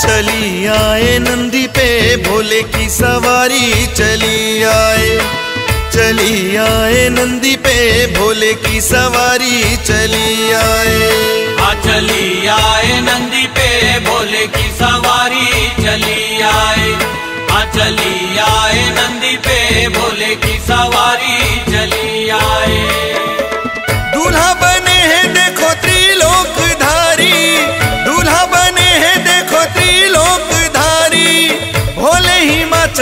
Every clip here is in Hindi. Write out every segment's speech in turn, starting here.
चली आए, नंदी पे भोले की सवारी चली आए। चली आए, नंदी पे भोले की सवारी चली आए। आ चली आए, नंदी पे भोले की सवारी चली आए। आ चली आए, नंदी पे भोले की सवारी चली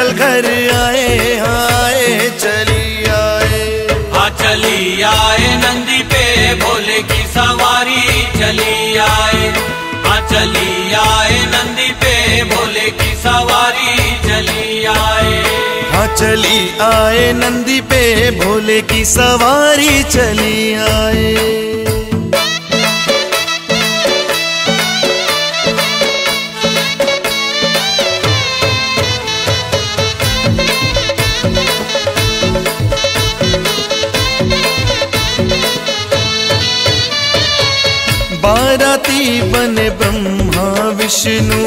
हिमाचल घर आए आए चली आए। आ चली आए नंदी पे भोले की सवारी चली आए। आ चली आए नंदी पे भोले की सवारी चली आए। हाँ चली आए नंदी पे भोले की सवारी चली आए। बाराती बने ब्रह्मा विष्णु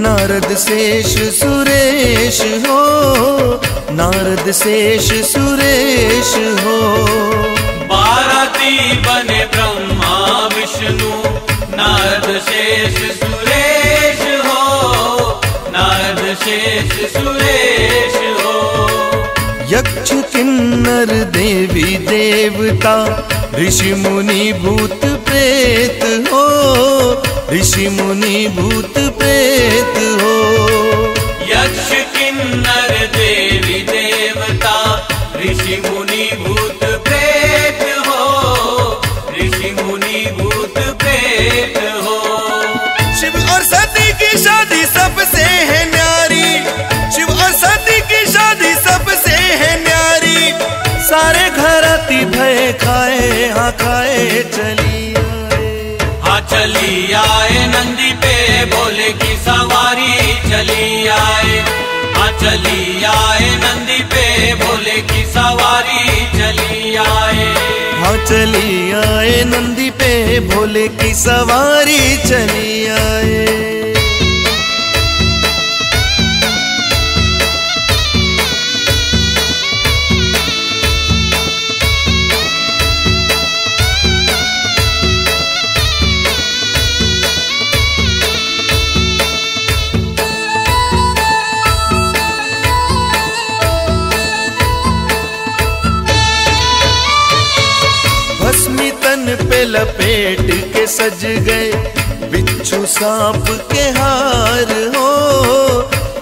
नारद शेष सुरेश हो नारद शेष सुरेश हो। बाराती बने ब्रह्मा विष्णु नारद शेष सुरेश हो नारद शेष सुरेश हो। यक्ष किन्नर देवी देवता ऋषि मुनि भूत प्रेत हो ऋषि मुनि भूत प्रेत हो। यक्ष किन्नर देवी देवता ऋषि मुनि भूत प्रेत हो ऋषि मुनि भूत प्रेत हो। शिव और सती की शादी सबसे है न्यारी। शिव और सती की शादी सबसे है न्यारी। सारे घर अति भय खाए हाँ खाए चली। चली आए, नंदी पे भोले की सवारी चली आए। हाँ चली आए, नंदी पे भोले की सवारी चली आए। हाँ चली आए, नंदी पे भोले की सवारी चली आए। पे लपेट के सज गए। बिच्छू सांप के हार हो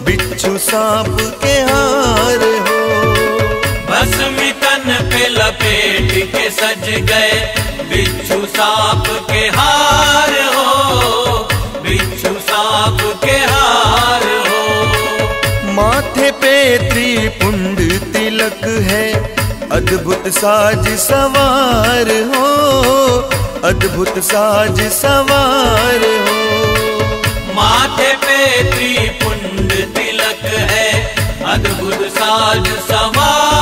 बिच्छू सांप के हार हो। भस्मी तन पे लपेट के सज गए। बिच्छू सांप के हार हो बिच्छू सांप के हार हो। माथे पे त्रिपुंड तिलक है अद्भुत साज सवार हो, अद्भुत साज सवार हो। माथे पे त्रिपुंड तिलक है, अद्भुत साज सवार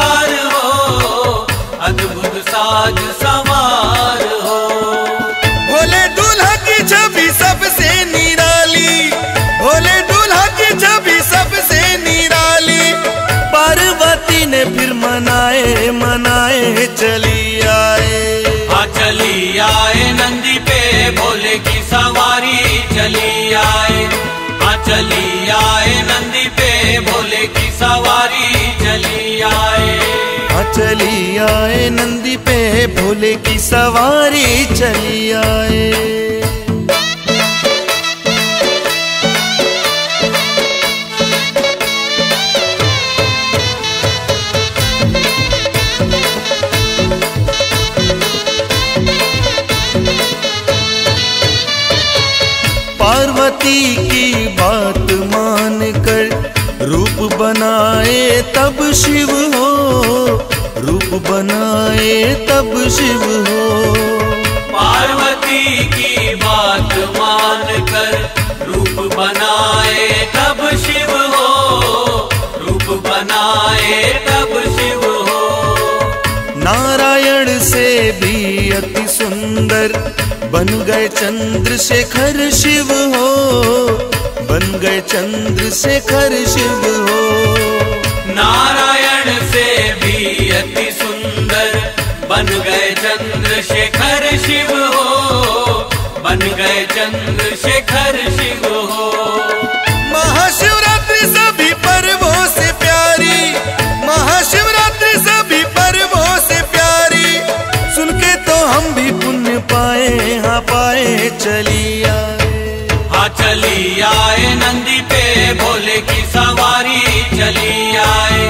भोले की सवारी चली आए। आ चली आए नंदी पे। भोले की सवारी चली आए। हाँ चली आए नंदी पे। भोले की सवारी चली आए। पार्वती की बात मान कर रूप बनाए तब शिव हो रूप बनाए तब शिव हो। पार्वती की बात मान कर रूप बनाए तब शिव हो रूप बनाए तब शिव हो। नारायण से भी अति सुंदर बन गए चंद्रशेखर शिव हो। बन गए चंद्रशेखर शिव हो। नारायण से भी अति सुंदर बन गए चंद्रशेखर शिव हो। बन गए चंद्रशेखर शिव हो। महाशिवरात्रि सभी पर्वों से प्यारी महाशिवरात्रि सभी पर्वों से प्यारी। सुन के तो हम भी पुण्य पाए हाँ पाए चली आए हाँ चली आए नंदी पे भोले की सवारी चली आए।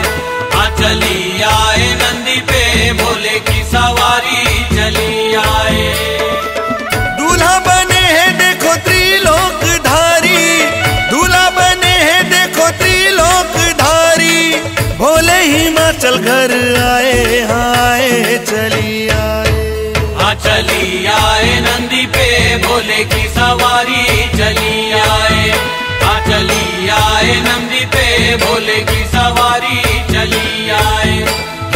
हाँ चली आए नंदी पे भोले की सवारी चली आए। दूल्हा बने हैं देखो त्रिलोक धारी दूल्हा बने हैं देखो त्रिलोक धारी भोले हिमाचल घर आए आए चली आए। हाँ चली आए भोले की सवारी चली आए।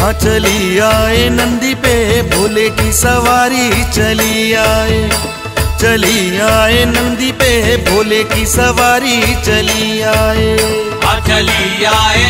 हाँ चली आए नंदी पे भोले की सवारी चली आए। चली आए नंदी पे भोले की सवारी चली आए। हाँ चली आए